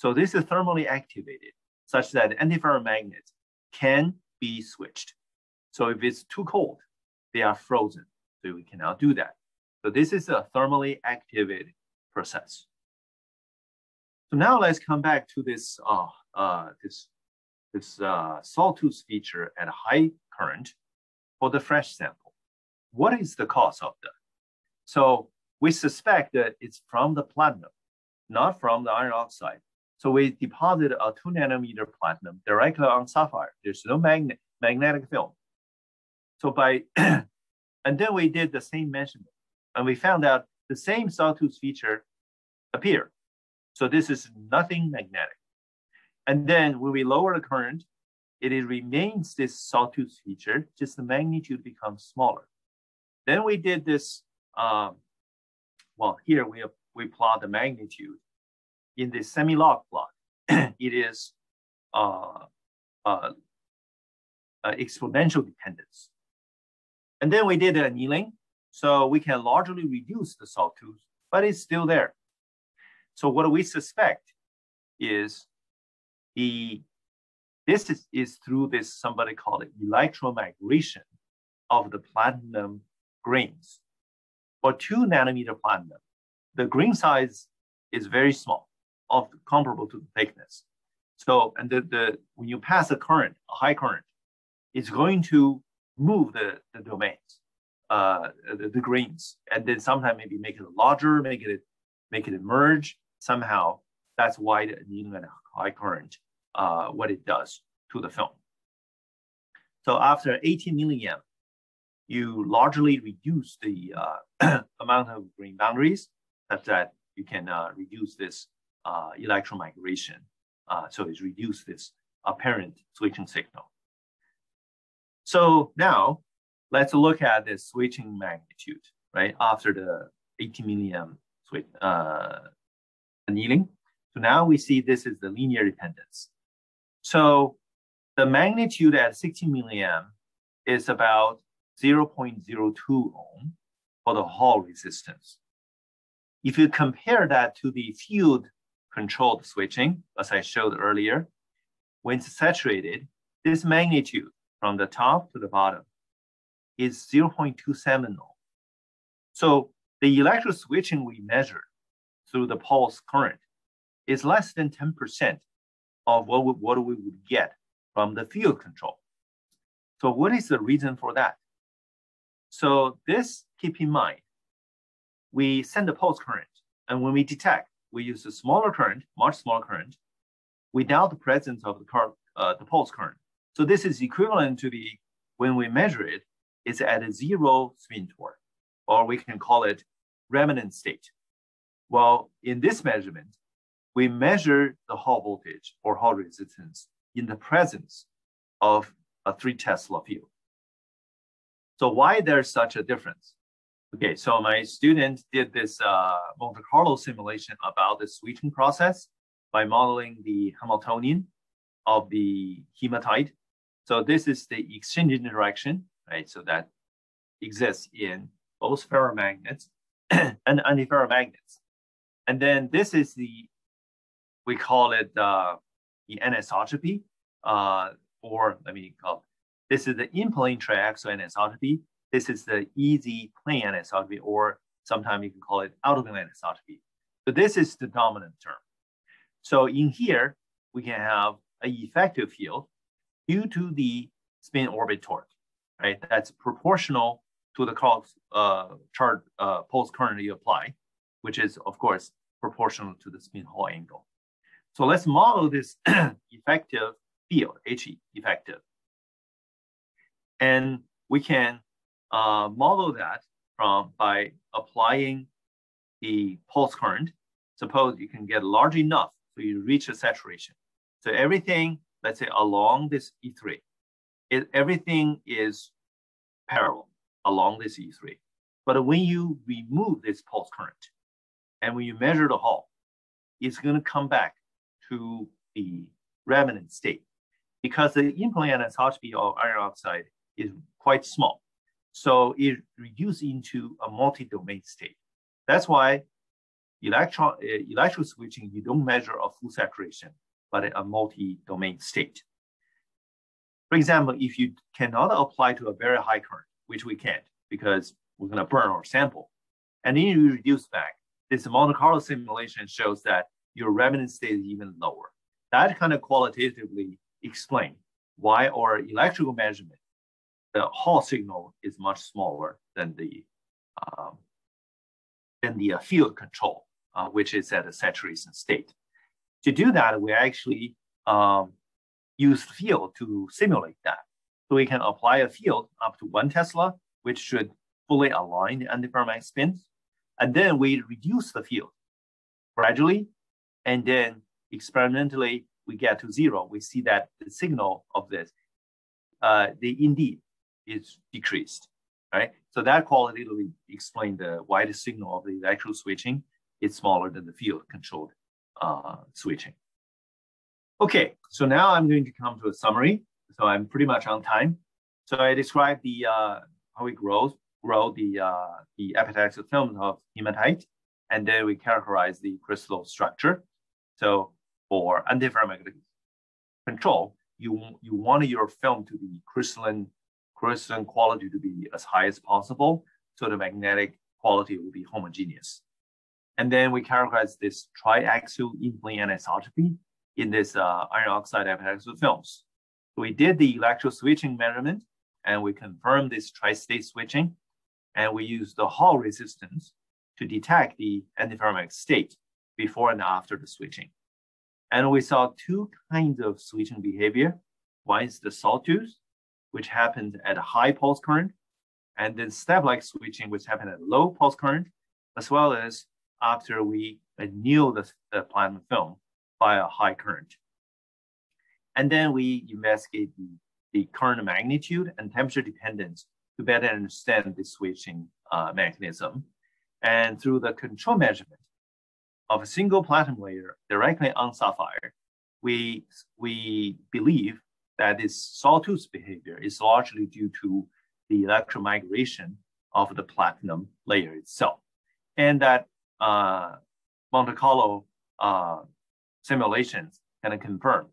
[SPEAKER 2] So this is thermally activated such that antiferromagnets can be switched. So if it's too cold, they are frozen. So we cannot do that. So this is a thermally activated process. So now let's come back to this uh, uh, this this uh, sawtooth feature at high current for the fresh sample. What is the cause of that? So we suspect that it's from the platinum, not from the iron oxide. So we deposited a two nanometer platinum directly on sapphire. There's no magnet, magnetic film. So by, (clears throat) and then we did the same measurement and we found out the same sawtooth feature appeared. So this is nothing magnetic. And then when we lower the current, it remains this sawtooth feature, just the magnitude becomes smaller. Then we did this, um, well, here we, have, we plot the magnitude in the semi-log plot, (clears throat) it is uh, uh, uh, exponential dependence. And then we did annealing, so we can largely reduce the sawtooth, but it's still there. So what we suspect is the this is, is through this somebody called it electromigration of the platinum grains. For two nanometer platinum, the grain size is very small of comparable to the thickness. So, and the, the when you pass a current, a high current, it's going to move the, the domains, uh, the, the grains, and then sometimes maybe make it larger, make it make it emerge somehow. That's why the annealing at high current, uh, what it does to the film. So after 18 milliamp, you largely reduce the uh, (clears throat) amount of grain boundaries such that you can uh, reduce this uh, electromigration. Uh, so it's reduced this apparent switching signal. So now let's look at the switching magnitude, right? After the 80 milliamp switch, uh, annealing. So now we see this is the linear dependence. So the magnitude at 60 milliamp is about 0.02 ohm for the Hall resistance. If you compare that to the field controlled switching, as I showed earlier. When it's saturated, this magnitude from the top to the bottom is 0.27 ohm. So the electro switching we measure through the pulse current is less than 10% of what we, what we would get from the field control. So what is the reason for that? So this, keep in mind, we send the pulse current, and when we detect we use a smaller current, much smaller current, without the presence of the, uh, the pulse current. So this is equivalent to the, when we measure it, it's at a zero spin torque, or we can call it remnant state. Well, in this measurement, we measure the Hall voltage or Hall resistance in the presence of a three Tesla field. So why there's such a difference? Okay, so my student did this uh, Monte Carlo simulation about the switching process by modeling the Hamiltonian of the hematite. So this is the exchange interaction, right? So that exists in both ferromagnets (clears throat) and antiferromagnets. And then this is the, we call it uh, the anisotropy, uh, or let me call it, this is the in-plane triaxial anisotropy this is the easy plane anisotropy, or Sometimes you can call it out-of-plane anisotropy. So this is the dominant term. So in here, we can have an effective field due to the spin orbit torque, right? That's proportional to the cross uh, chart uh, pulse current you apply, which is of course proportional to the spin Hall angle. So let's model this (clears throat) effective field, H effective. And we can uh, model that from by applying the pulse current. Suppose you can get large enough so you reach a saturation. So everything, let's say along this E3, it, everything is parallel along this E3. But when you remove this pulse current and when you measure the Hall, it's going to come back to the remnant state because the in-plane anisotropy of iron oxide is quite small. So it reduces into a multi-domain state. That's why electron, uh, electrical switching, you don't measure a full saturation, but a multi-domain state. For example, if you cannot apply to a very high current, which we can't because we're going to burn our sample, and then you reduce back, this Monte Carlo simulation shows that your remnant state is even lower. That kind of qualitatively explain why our electrical measurement, the Hall signal is much smaller than the um, than the uh, field control, uh, which is at a saturation state. To do that, we actually um, use field to simulate that. So we can apply a field up to one Tesla, which should fully align the antiferromagnetic spins. And then we reduce the field gradually. And then experimentally, we get to zero. We see that the signal of this, uh, the indeed is decreased, right? So that qualitatively explain the why the signal of the electrical switching is smaller than the field controlled uh, switching. Okay, so now I'm going to come to a summary. So I'm pretty much on time. So I described the uh, how we grow grow the uh, the epitaxial film of hematite, and then we characterize the crystal structure. So for antiferromagnetic control, you you want your film to be crystalline crystalline quality to be as high as possible, so the magnetic quality will be homogeneous. And then we characterize this triaxial in-plane anisotropy in this uh, iron oxide epitaxial films. We did the electro switching measurement and we confirmed this tri-state switching and we used the Hall resistance to detect the antiferromagnetic state before and after the switching. And we saw two kinds of switching behavior. One is the sawtooth, which happens at a high pulse current, and then step-like switching, which happens at low pulse current, as well as after we anneal the, the platinum film by a high current. And then we investigate the, the current magnitude and temperature dependence to better understand the switching uh, mechanism. And through the control measurement of a single platinum layer directly on sapphire, we, we believe that this sawtooth behavior is largely due to the electromigration of the platinum layer itself. And that uh, Monte Carlo uh, simulations can confirm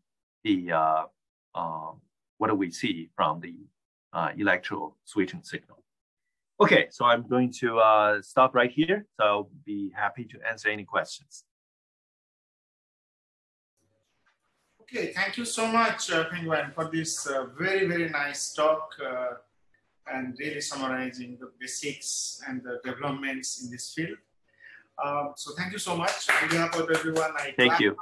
[SPEAKER 2] the uh, uh, what do we see from the uh, electro switching signal. Okay, so I'm going to uh, stop right here. So I'll be happy to answer any questions.
[SPEAKER 1] Okay, thank you so much, uh, Fengyuan, for this uh, very, very nice talk uh, and really summarizing the basics and the developments in this field. Um, so thank you so much. On behalf of everyone, I
[SPEAKER 2] thank you.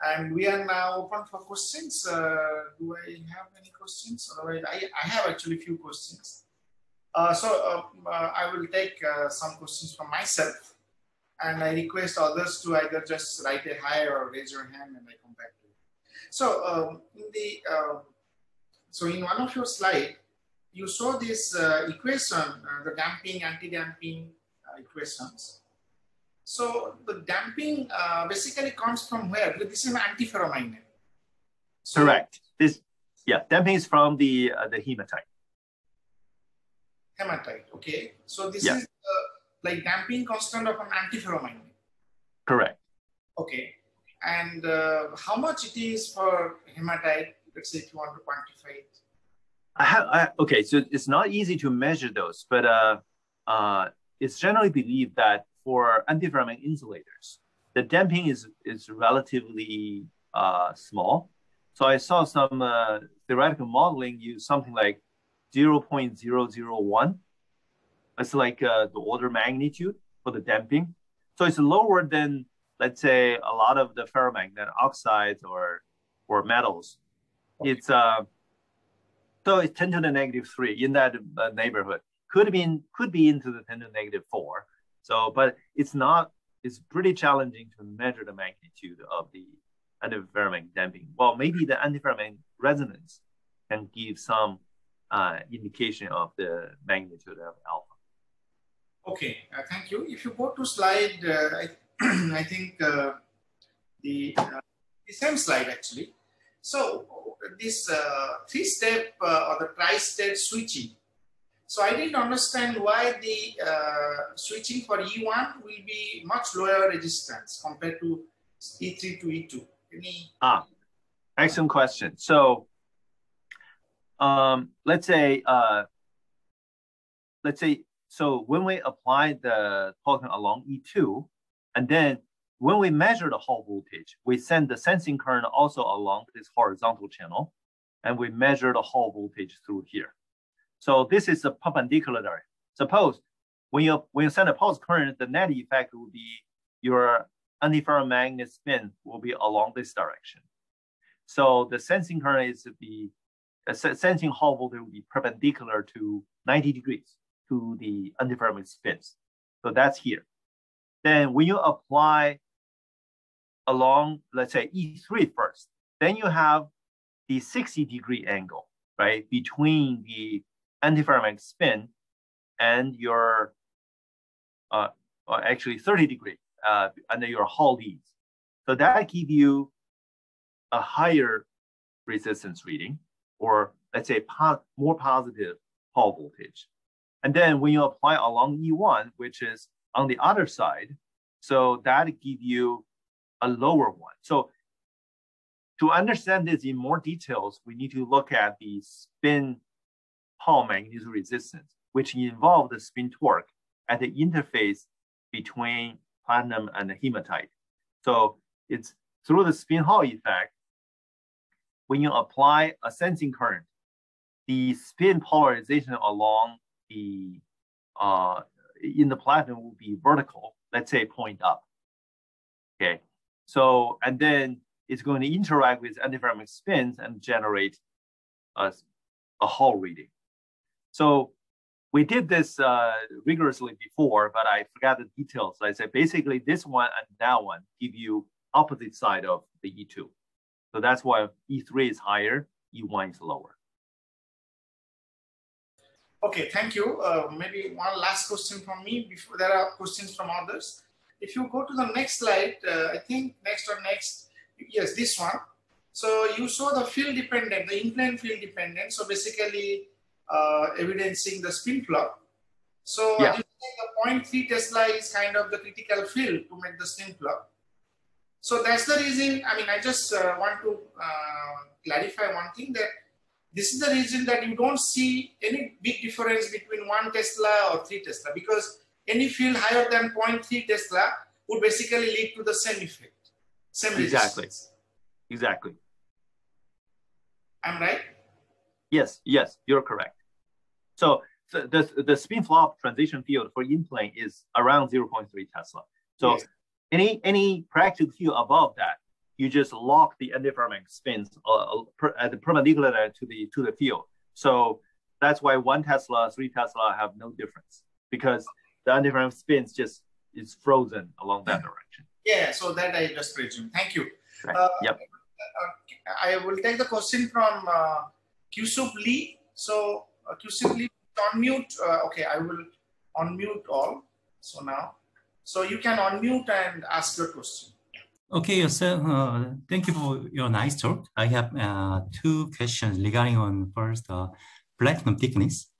[SPEAKER 1] And we are now open for questions. Uh, do I have any questions? Otherwise, I, I have actually a few questions. Uh, so uh, uh I will take uh, some questions from myself. And I request others to either just write a hi or raise your hand and I come back. So um, in the um, so in one of your slide, you saw this uh, equation, the damping, anti-damping equations. So the damping uh, basically comes from where? This is an antiferromagnet.
[SPEAKER 2] So, Correct. This, yeah, damping is from the uh, the hematite.
[SPEAKER 1] Hematite. Okay. So this yeah. is uh, like damping constant of an antiferromagnet.
[SPEAKER 2] Correct.
[SPEAKER 1] Okay. And uh, how much it is for hematite? Let's say if you want to quantify it.
[SPEAKER 2] I have, I, okay, so it's not easy to measure those, but uh, uh, it's generally believed that for antiferromagnetic insulators, the damping is is relatively uh, small. So I saw some uh, theoretical modeling use something like 0.001. It's like uh, the order magnitude for the damping. So it's lower than, let's say, a lot of the ferromagnetic oxides or or metals. Okay. It's uh, so it's 10 to the negative three in that uh, neighborhood. Could be in, could be into the 10 to the negative four. So, but it's not. It's pretty challenging to measure the magnitude of the antiferromagnetic damping. Well, maybe the antiferromagnetic resonance can give some uh, indication of the magnitude of alpha.
[SPEAKER 1] Okay, uh, thank you. If you go to slide, uh, I, (clears throat) I, think uh, the, uh, same slide actually. So this uh, three-step or the tri-step switching. So I didn't understand why the switching for E1 will be much lower resistance compared to E3 to E2. Any?
[SPEAKER 2] Ah, excellent question. So um, let's say, uh, let's say, so when we apply the token along E2, and then when we measure the Hall voltage, we send the sensing current also along this horizontal channel, and we measure the Hall voltage through here. So this is a perpendicular direction. Suppose when you when you send a pulse current, the net effect will be your antiferromagnetic spin will be along this direction. So the sensing current is to be sensing Hall voltage will be perpendicular to 90 degrees to the antiferromagnetic spins. So that's here. Then when you apply along, let's say E3 first, then you have the 60 degree angle, right, between the antiferromagnetic spin and your, uh, actually 30 degree uh, under your Hall leads. So that give you a higher resistance reading or let's say po more positive Hall voltage. And then when you apply along E1, which is on the other side, so that give you a lower one. So to understand this in more details, we need to look at the spin Hall magnetic resistance, which involve the spin torque at the interface between platinum and hematite. So it's through the spin Hall effect when you apply a sensing current, the spin polarization along the uh, in the platinum will be vertical, let's say point up. Okay, so and then it's going to interact with antiferromagnetic spins and generate a, a Hall reading. So we did this uh, rigorously before, but I forgot the details. I said basically this one and that one give you opposite side of the E2. So that's why E3 is higher, E1 is lower.
[SPEAKER 1] Okay, thank you. Uh, maybe one last question from me before there are questions from others. If you go to the next slide, uh, I think next or next, yes, this one. So you saw the field dependent, the in-plane field dependent. So basically uh, evidencing the spin flop. So yeah. the 0.3 Tesla is kind of the critical field to make the spin flop. So that's the reason, I mean, I just uh, want to uh, clarify one thing that this is the reason that you don't see any big difference between one Tesla or three Tesla because any field higher than 0.3 Tesla would basically lead to the same effect. Same
[SPEAKER 2] exactly. Resistance. Exactly.
[SPEAKER 1] I'm right?
[SPEAKER 2] Yes, yes, you're correct. So, so the, the spin flop transition field for in plane is around 0.3 Tesla. So yes. Any any practical field above that, you just lock the antiferromagnetic spins uh, per, at the perpendicular to the to the field. So that's why one Tesla, three Tesla have no difference because the antiferromagnetic spins just is frozen along that direction.
[SPEAKER 1] Yeah, so that I just presume. Thank you. Right. Uh,
[SPEAKER 2] yep.
[SPEAKER 1] Uh, I will take the question from uh, Lee. So uh, Kyusup Lee, unmute. Uh, okay, I will unmute all. So now. So you can unmute and ask your question.
[SPEAKER 3] Okay, so uh, thank you for your nice talk. I have uh, two questions regarding on first uh, platinum thickness.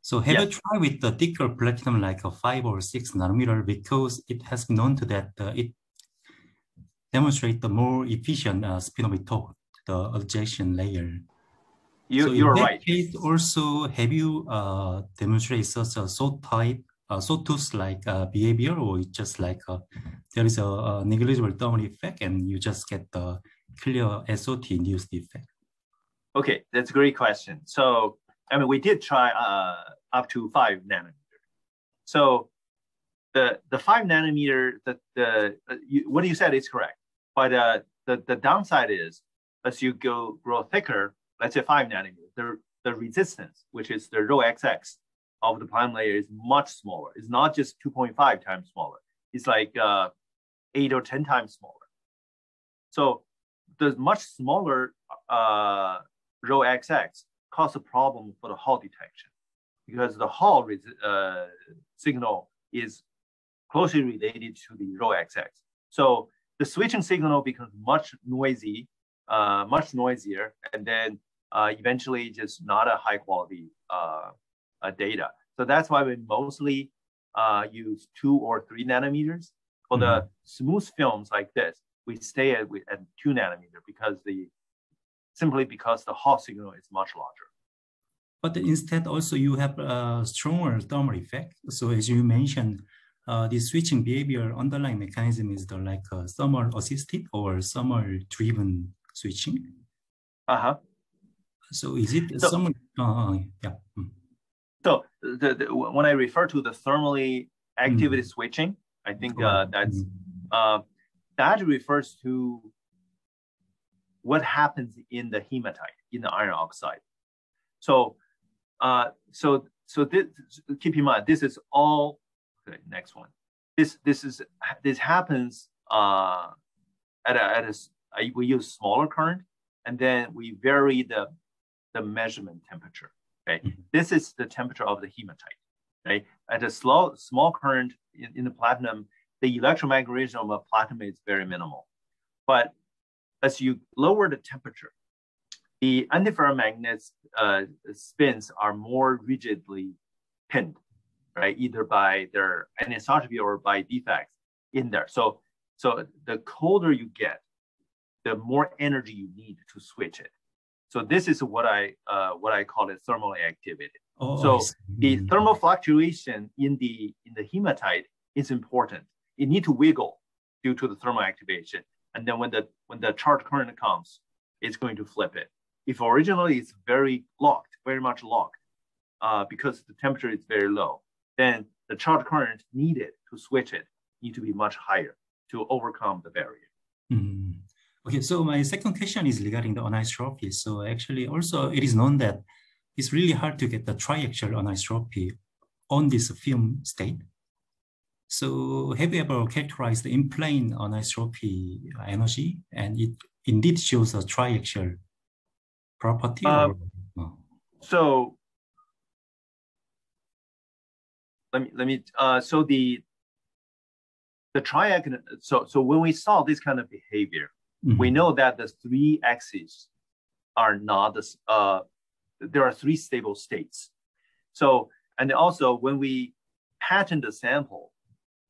[SPEAKER 3] So have you tried with the thicker platinum like a five or six nanometer because it has been known to that uh, it demonstrate the more efficient uh, spin-orbit torque, the ejection layer.
[SPEAKER 2] You, so you're
[SPEAKER 3] in
[SPEAKER 2] that
[SPEAKER 3] right. Case also, have you uh, demonstrated such a salt type uh, sawtooth like uh, behavior, or it's just like uh, there is a, a, negligible thermal effect and you just get the clear SOT induced effect?
[SPEAKER 2] Okay, that's a great question. So, I mean, we did try uh, up to five nanometer. So, the the five nanometer, the the uh, you, what you said is correct, but uh, the the downside is as you go grow thicker, let's say five nanometer, the the resistance, which is the rho xx of the platinum layer, is much smaller. It's not just 2.5 times smaller. It's like uh, eight or 10 times smaller. So the much smaller uh, rho xx cause a problem for the Hall detection because the Hall uh, signal is closely related to the rho xx. So the switching signal becomes much noisy, uh, much noisier, and then uh, eventually just not a high quality uh, uh, data. So that's why we mostly use two or three nanometers. For mm-hmm. the smooth films like this, we stay at, at two nanometer because the simply because the Hall signal is much larger.
[SPEAKER 3] But instead, also you have a stronger thermal effect. So as you mentioned, uh, the switching behavior underlying mechanism is the like uh, thermal assisted or thermal driven switching.
[SPEAKER 2] Uh huh.
[SPEAKER 3] So is it so, some? Uh, yeah. Mm.
[SPEAKER 2] So the, the, when I refer to the thermally activity mm. switching, I think uh, that's mm. uh, that refers to what happens in the hematite in the iron oxide. So, uh, so so this, keep in mind this is all. Okay, next one. This this is this happens uh, at a, at a we use smaller current and then we vary the the measurement temperature. Okay, mm-hmm. this is the temperature of the hematite. Right, at a slow small current in, in the platinum, the electromigration of platinum is very minimal. But as you lower the temperature, the antiferromagnet uh, spins are more rigidly pinned, right? Either by their anisotropy or by defects in there. So, so the colder you get, the more energy you need to switch it. So this is what I uh, what I call it thermal activity. Oh, so the thermal fluctuation in the in the hematite is important. It need to wiggle due to the thermal activation, and then when the when the charge current comes, it's going to flip it. If originally it's very locked, very much locked, uh, because the temperature is very low, then the charge current needed to switch it need to be much higher to overcome the barrier.
[SPEAKER 3] Mm. Okay, so my second question is regarding the anisotropy. So actually also it is known that it's really hard to get the triaxial anisotropy on this film state. So have you ever characterized the in-plane anisotropy energy and it indeed shows a triaxial property? Uh,
[SPEAKER 2] no? So let me, let me, uh, so the, the triagonal, so, so when we saw this kind of behavior, Mm-hmm. We know that the three axes are not uh, there are three stable states. So, and also when we pattern the sample,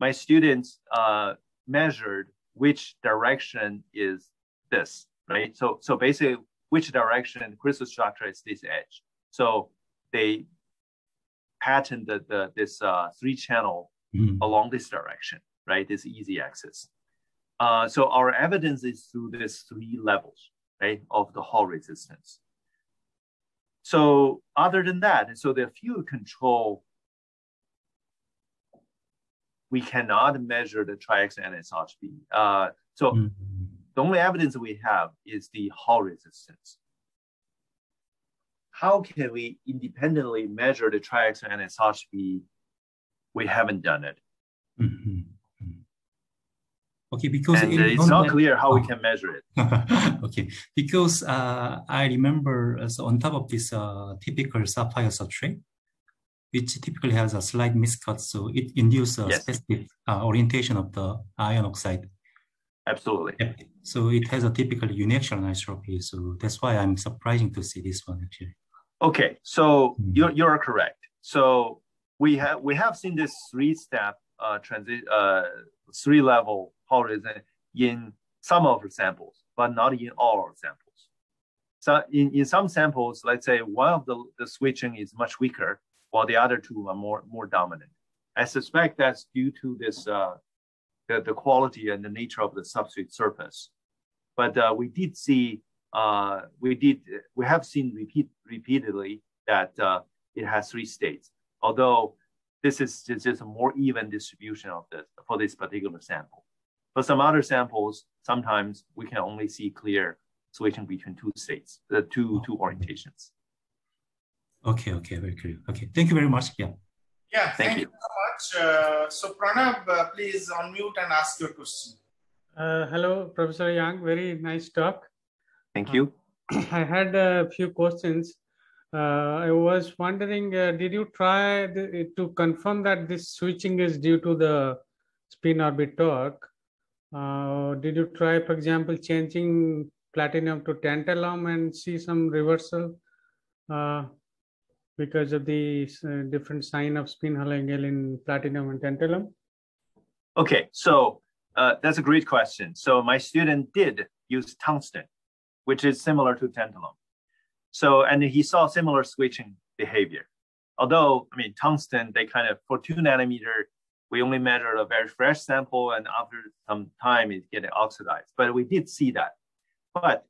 [SPEAKER 2] my students uh, measured which direction is this, right? So, so basically, which direction crystal structure is this edge. So they patterned the, the this uh, three channel mm-hmm. along this direction, right? This easy axis. Uh, so our evidence is through these three levels, right, of the Hall resistance. So other than that, so the field control, we cannot measure the triaxial anisotropy. Uh, so mm-hmm. the only evidence we have is the Hall resistance. How can we independently measure the triaxial anisotropy? We haven't done it. Mm-hmm.
[SPEAKER 3] Okay, because
[SPEAKER 2] and it's not clear how oh. we can measure it. (laughs)
[SPEAKER 3] okay, because uh, I remember uh, so on top of this uh, typical sapphire substrate, which typically has a slight miscut, so it induces a yes. specific uh, orientation of the iron oxide.
[SPEAKER 2] Absolutely.
[SPEAKER 3] So it has a typical uniaxial anisotropy. So that's why I'm surprising to see this one actually.
[SPEAKER 2] Okay, so mm-hmm. you're you're correct. So we have we have seen this three step uh, transit uh, three level in some of the samples, but not in all samples. So in, in some samples, let's say one of the, the switching is much weaker, while the other two are more, more dominant. I suspect that's due to this uh, the, the quality and the nature of the substrate surface. But uh, we did see uh, we did we have seen repeat repeatedly that uh, it has three states. Although this is just a more even distribution of this for this particular sample. For some other samples, sometimes we can only see clear switching between two states, the two two orientations.
[SPEAKER 3] Okay, okay, very clear. Okay, thank you very much. Yeah.
[SPEAKER 1] Yeah,
[SPEAKER 2] Thank
[SPEAKER 1] thank,
[SPEAKER 2] you.
[SPEAKER 1] you. so much. Uh, so Pranab, uh, please unmute and ask your question.
[SPEAKER 4] Uh, hello, Professor Yang. Very nice talk.
[SPEAKER 2] Thank you.
[SPEAKER 4] I had a few questions. Uh, I was wondering, uh, did you try the, to confirm that this switching is due to the spin orbit torque? Uh, did you try, for example, changing platinum to tantalum and see some reversal uh, because of the uh, different sign of spin Hall angle in platinum and tantalum?
[SPEAKER 2] Okay, so uh, that's a great question. So my student did use tungsten, which is similar to tantalum. So, and he saw similar switching behavior. Although, I mean, tungsten, they kind of, for two nanometer, we only measured a very fresh sample and after some time it getting oxidized, but we did see that. But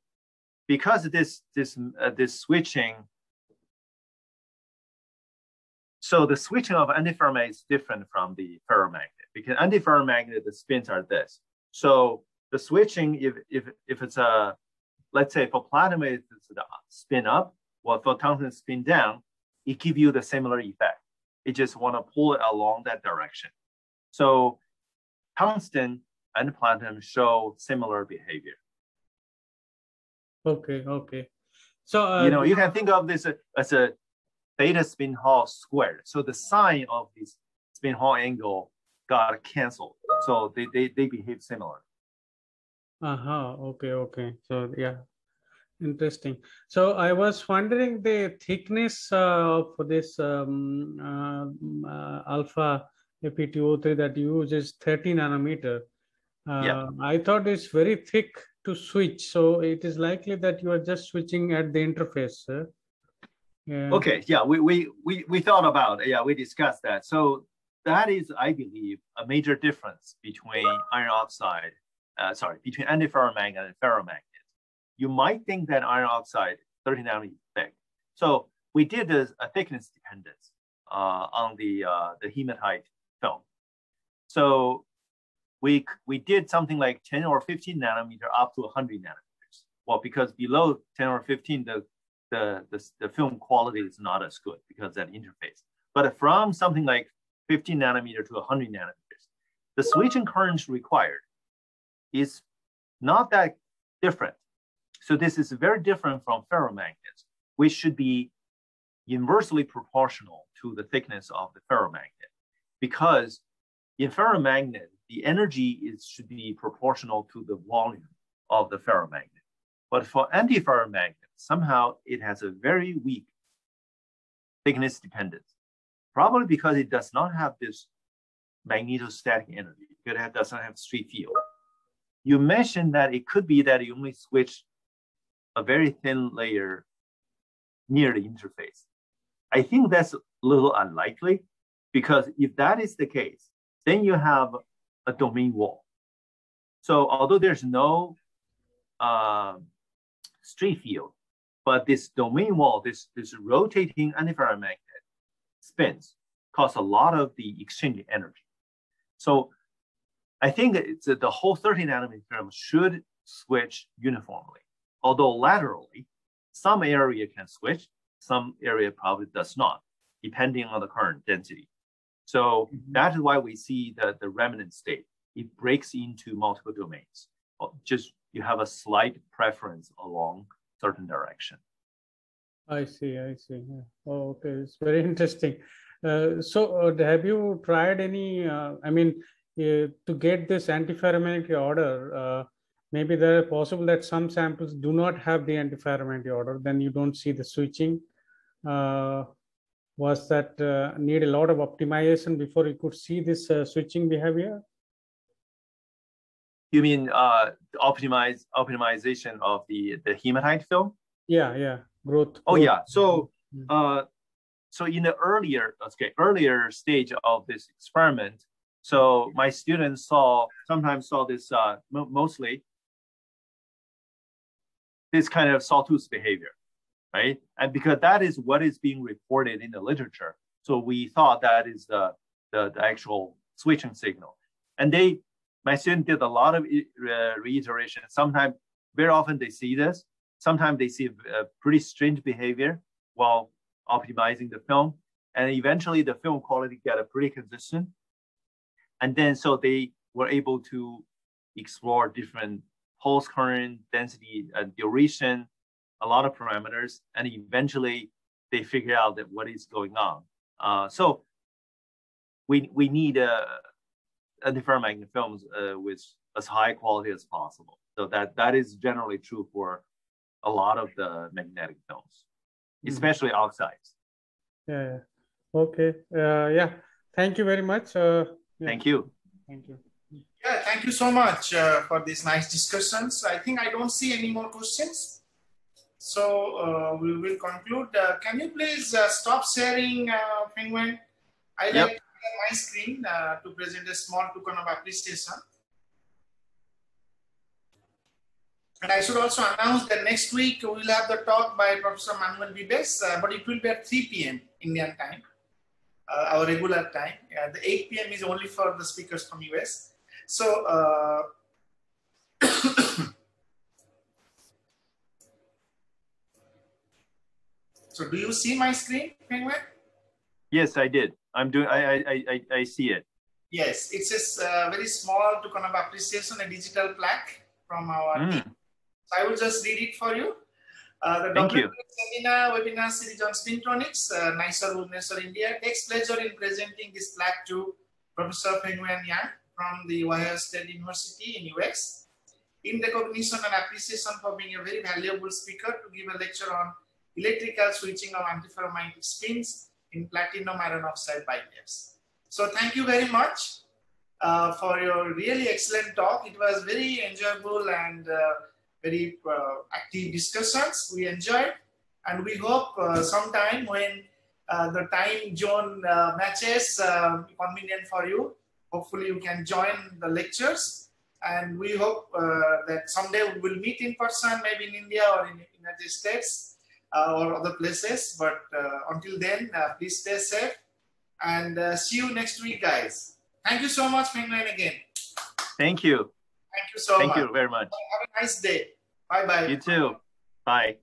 [SPEAKER 2] because this, this, uh, this switching, so the switching of antiferromagnet is different from the ferromagnet because antiferromagnet, the spins are this. So the switching, if, if, if it's a, let's say for platinum, it's the spin up, or for tungsten spin down, it gives you the similar effect. It just want to pull it along that direction. So tungsten and platinum show similar behavior.
[SPEAKER 4] Okay, okay. So, uh,
[SPEAKER 2] you know, you can think of this as a theta spin Hall squared. So the sine of this spin Hall angle got canceled. So they, they, they behave similar.
[SPEAKER 4] Uh-huh. Okay, okay. So yeah, interesting. So I was wondering the thickness uh, for this um, uh, uh, alpha Fe2O3 that you use is 30 nanometer. Uh,
[SPEAKER 2] Yeah.
[SPEAKER 4] I thought it's very thick to switch. So it is likely that you are just switching at the interface. Sir. Yeah.
[SPEAKER 2] Okay, yeah, we, we, we, we thought about, it. yeah, we discussed that. So that is, I believe, a major difference between iron oxide, uh, sorry, between antiferromagnet and ferromagnet. You might think that iron oxide 30 nanometer thick. So we did a, a thickness dependence uh, on the, uh, the hematite film. So we, we did something like 10 or 15 nanometer up to 100 nanometers. Well, because below 10 or 15, the the, the, the film quality is not as good because that interface. But from something like 15 nanometer to 100 nanometers, the switching currents required is not that different. So this is very different from ferromagnets, which should be inversely proportional to the thickness of the ferromagnet. Because in ferromagnet, the energy is, should be proportional to the volume of the ferromagnet. But for antiferromagnet, somehow it has a very weak thickness dependence, probably because it does not have this magnetostatic energy, it does not have stray field. You mentioned that it could be that you only switch a very thin layer near the interface. I think that's a little unlikely because if that is the case, then you have a domain wall. So although there's no uh, stray field, but this domain wall, this, this rotating antiferromagnet spins cause a lot of the exchange energy. So I think the whole 30 nanometer film should switch uniformly, although laterally, some area can switch, some area probably does not, depending on the current density. So
[SPEAKER 4] Mhm.
[SPEAKER 2] that is why we see the, the remnant state. It breaks into multiple domains. Just you have a slight preference along certain direction.
[SPEAKER 4] I see, I see. Oh, okay, it's very interesting. Uh, so, uh, have you tried any? Uh, I mean, uh, to get this antiferromagnetic order, uh, maybe there are possible that some samples do not have the antiferromagnetic order. Then you don't see the switching. Was that uh, need a lot of optimization before you could see this uh, switching behavior?
[SPEAKER 2] You mean uh, optimize optimization of the, the hematite film?
[SPEAKER 4] Yeah, yeah, growth.
[SPEAKER 2] Oh
[SPEAKER 4] growth.
[SPEAKER 2] yeah. So
[SPEAKER 4] Mm.
[SPEAKER 2] uh, so in the earlier, okay, earlier stage of this experiment, so my students saw, sometimes saw this uh, mostly, this kind of sawtooth behavior, right? And because that is what is being reported in the literature. So we thought that is the, the, the actual switching signal. And they, my student did a lot of uh, reiteration. Sometimes, very often they see this. Sometimes they see a, pretty strange behavior while optimizing the film. And eventually the film quality got a pretty consistent. And then so they were able to explore different pulse current, density, and duration, a lot of parameters, and eventually they figure out that what is going on. Uh, so we we need a, a different magnet films uh, with as high quality as possible. So that that is generally true for a lot of the magnetic films. Mm-hmm. especially mm. oxides.
[SPEAKER 4] Yeah. Okay. Uh, yeah. Thank you very much. Uh,
[SPEAKER 2] yeah. Thank you.
[SPEAKER 4] Thank you.
[SPEAKER 1] Yeah, thank you so much uh, for these nice discussions. I think I don't see any more questions. So uh, we will conclude. Uh, can you please uh, stop sharing, uh, Fengyuan? I yep. like my screen uh, to present a small token of appreciation. And I should also announce that next week we'll have the talk by Professor Manuel Bibes, uh, but it will be at 3 p.m. Indian time, uh, our regular time. Uh, the 8 p.m. is only for the speakers from US. So, (coughs) so do you see my screen, Fengyuan?
[SPEAKER 2] Yes, I did. I'm doing. I I I, I see it.
[SPEAKER 1] Yes, it's a uh, very small to token of appreciation, a digital plaque from our mm. team. So I will just read it for you. Uh, the
[SPEAKER 2] Thank you.
[SPEAKER 1] seminar webinar series on spintronics, uh, NISER Bhubaneswar, India, takes pleasure in presenting this plaque to Professor Fengyuan Yang from the Ohio State University in US in recognition and appreciation for being a very valuable speaker to give a lecture on electrical switching of antiferromagnetic spins in platinum iron oxide bilayers. So thank you very much uh, for your really excellent talk. It was very enjoyable and uh, very uh, active discussions. We enjoyed, and we hope uh, sometime when uh, the time zone matches convenient for you, hopefully you can join the lectures. And we hope that someday we will meet in person, maybe in India or in the United States Uh, or other places. But uh, until then, uh, please stay safe and see you next week, guys. Thank you so much, Fengyuan, again.
[SPEAKER 2] Thank you.
[SPEAKER 1] Thank you so
[SPEAKER 2] Thank
[SPEAKER 1] much.
[SPEAKER 2] Thank you very much.
[SPEAKER 1] Have a nice day. Bye bye.
[SPEAKER 2] You too. Bye.